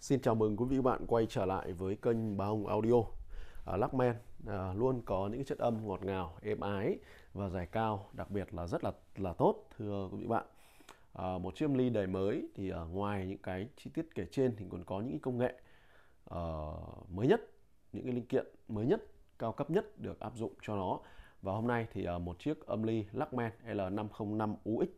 Xin chào mừng quý vị và bạn quay trở lại với kênh Bà Hồng Audio. À, Luckman à, luôn có những chất âm ngọt ngào, êm ái và dài cao, đặc biệt là rất là là tốt thưa quý vị bạn. À, một chiếc âm ly đời mới thì à, ngoài những cái chi tiết kể trên thì còn có những công nghệ à, mới nhất, những cái linh kiện mới nhất, cao cấp nhất được áp dụng cho nó. Và hôm nay thì à, một chiếc âm ly Luckman L505 UX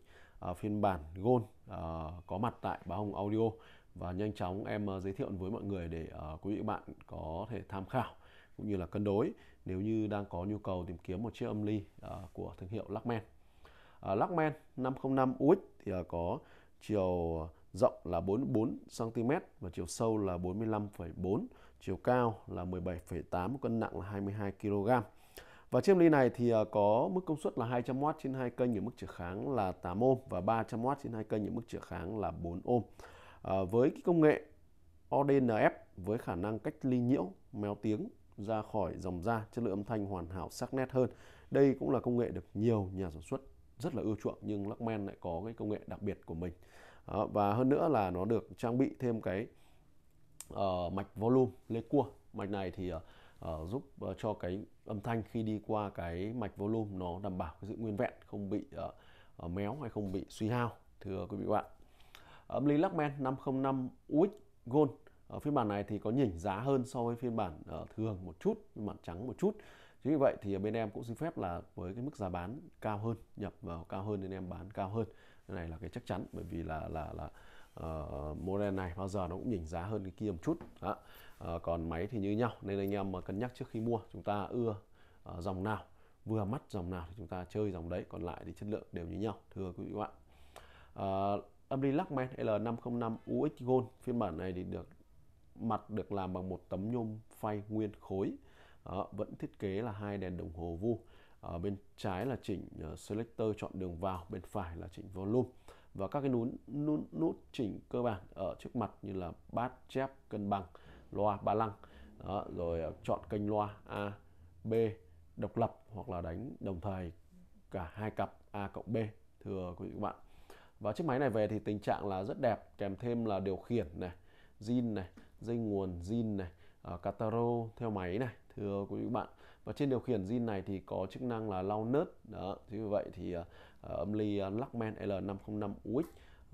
à, phiên bản Gold à, có mặt tại Bà Hồng Audio và nhanh chóng em ờ, giới thiệu với mọi người để uh, quý vị bạn có thể tham khảo cũng như là cân đối nếu như đang có nhu cầu tìm kiếm một chiếc âm ly uh, của thương hiệu Luckman. Uh, Luckman 505 UX thì uh, có chiều rộng là 44 cm và chiều sâu là 45,4, chiều cao là 17,8, cân nặng là 22 kg. Và chiếc ly này thì có mức công suất là 200W trên 2 kênh ở mức trở kháng là 8 ohm và 300W trên 2 kênh ở mức trở kháng là 4 ohm. À, với cái công nghệ ODNF với khả năng cách ly nhiễu, méo tiếng ra khỏi dòng da, chất lượng âm thanh hoàn hảo sắc nét hơn. Đây cũng là công nghệ được nhiều nhà sản xuất rất là ưa chuộng nhưng Luckman lại có cái công nghệ đặc biệt của mình. À, và hơn nữa là nó được trang bị thêm cái uh, mạch volume lê cua. Mạch này thì uh, uh, giúp uh, cho cái âm thanh khi đi qua cái mạch volume nó đảm bảo cái sự nguyên vẹn, không bị uh, uh, méo hay không bị suy hao. Thưa quý vị bạn âm ly Luckman 505 UX Gold. Ở phiên bản này thì có nhỉnh giá hơn so với phiên bản uh, thường một chút phiên bản trắng một chút. Chính vì vậy thì bên em cũng xin phép là với cái mức giá bán cao hơn nhập vào cao hơn nên em bán cao hơn. Cái này là cái chắc chắn bởi vì là là là uh, model này bao giờ nó cũng nhỉnh giá hơn cái kia một chút. Đó. Uh, còn máy thì như nhau nên anh em mà cân nhắc trước khi mua chúng ta ưa uh, dòng nào vừa mắt dòng nào thì chúng ta chơi dòng đấy còn lại thì chất lượng đều như nhau thưa quý vị bạn. Uh, âm ly Luckman L505 UX Gold. Phiên bản này thì được mặt được làm bằng một tấm nhôm phay nguyên khối. Đó, vẫn thiết kế là hai đèn đồng hồ vu ở bên trái là chỉnh ờ, selector chọn đường vào bên phải là chỉnh volume. Và các cái nút, nút, nút chỉnh cơ bản ở trước mặt như là bát chép cân bằng loa ba lăng. Đó, rồi ờ, chọn kênh loa A B độc lập hoặc là đánh đồng thời cả hai cặp A cộng B thưa quý vị các bạn và chiếc máy này về thì tình trạng là rất đẹp kèm thêm là điều khiển này zin này dây nguồn zin này ờ, uh, Cataro theo máy này thưa quý vị bạn. Và trên điều khiển zin này thì có chức năng là lau nớt đó vì vậy thì uh, âm ly uh, Luckman L505 UX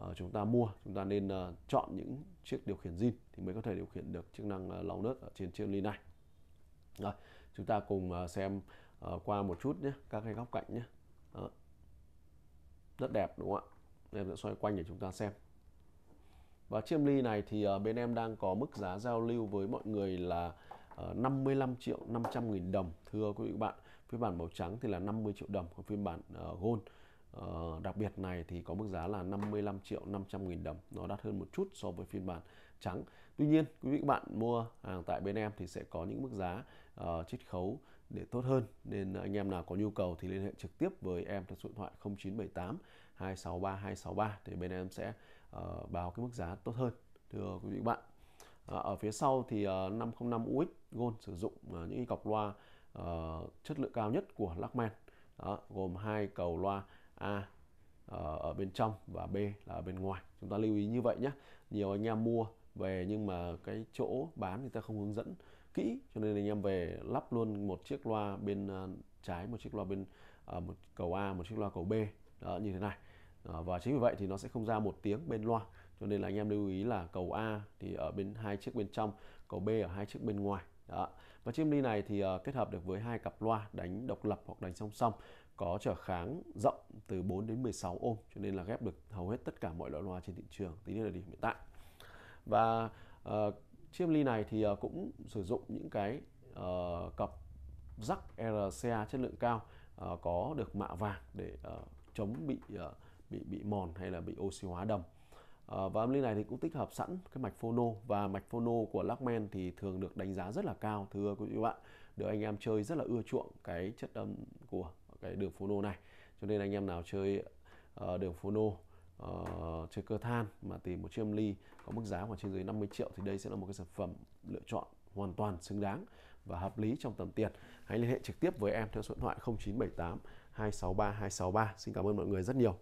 uh, chúng ta mua chúng ta nên uh, chọn những chiếc điều khiển zin thì mới có thể điều khiển được chức năng uh, lau nớt ở trên chiếc ly này. Rồi chúng ta cùng uh, xem uh, qua một chút nhé các cái góc cạnh nhé. Đó. rất đẹp đúng không ạ? Em sẽ xoay quanh để chúng ta xem. Và chiếc ly này thì ờ, bên em đang có mức giá giao lưu với mọi người là ờ, 55 triệu 500 nghìn đồng. Thưa quý vị bạn phiên bản màu trắng thì là 50 triệu đồng còn phiên bản uh, gold uh, đặc biệt này thì có mức giá là 55 triệu 500 nghìn đồng. Nó đắt hơn một chút so với phiên bản trắng. Tuy nhiên quý vị bạn mua hàng tại bên em thì sẽ có những mức giá uh, chiết khấu để tốt hơn. Nên anh em nào có nhu cầu thì liên hệ trực tiếp với em theo số điện thoại 0978 263 263 thì bên em sẽ uh, báo cái mức giá tốt hơn. Thưa quý vị bạn uh, ở phía sau thì uh, 505 UX Gold sử dụng uh, những cái cọc loa uh, chất lượng cao nhất của Lachman. Đó, gồm hai cầu loa A ở bên trong và B là ở bên ngoài. Chúng ta lưu ý như vậy nhé. Nhiều anh em mua về nhưng mà cái chỗ bán người ta không hướng dẫn kỹ cho nên anh em về lắp luôn một chiếc loa bên à, trái một chiếc loa bên uh, một cầu A một chiếc loa cầu B. Đó, như thế này. Ờ, và chính vì vậy thì nó sẽ không ra một tiếng bên loa. Cho nên là anh em lưu ý là cầu A thì ở bên hai chiếc bên trong cầu B ở hai chiếc bên ngoài. Đó. và chiếc ly này thì uh, kết hợp được với hai cặp loa đánh độc lập hoặc đánh song song có trở kháng rộng từ 4 đến 16 ôm cho nên là ghép được hầu hết tất cả mọi loại loa trên thị trường. Tính đến thời điểm hiện tại. Và uh, chiếc ly này thì ờ, cũng sử dụng những cái uh, cặp rắc RCA chất lượng cao uh, có được mạ vàng để uh, chống bị uh, bị bị mòn hay là bị oxy hóa đầm. Uh, và âm ly này thì cũng tích hợp sẵn cái mạch phono và mạch phono của Lachman thì thường được đánh giá rất là cao thưa quý vị bạn được anh em chơi rất là ưa chuộng cái chất âm của cái đường phono này. Cho nên anh em nào chơi uh, đường phono uh, chơi cơ than mà tìm một chiếc âm ly có mức giá khoảng trên dưới 50 triệu thì đây sẽ là một cái sản phẩm lựa chọn hoàn toàn xứng đáng và hợp lý trong tầm tiền. Hãy liên hệ trực tiếp với em theo số điện thoại 0978 263 263. Xin cảm ơn mọi người rất nhiều.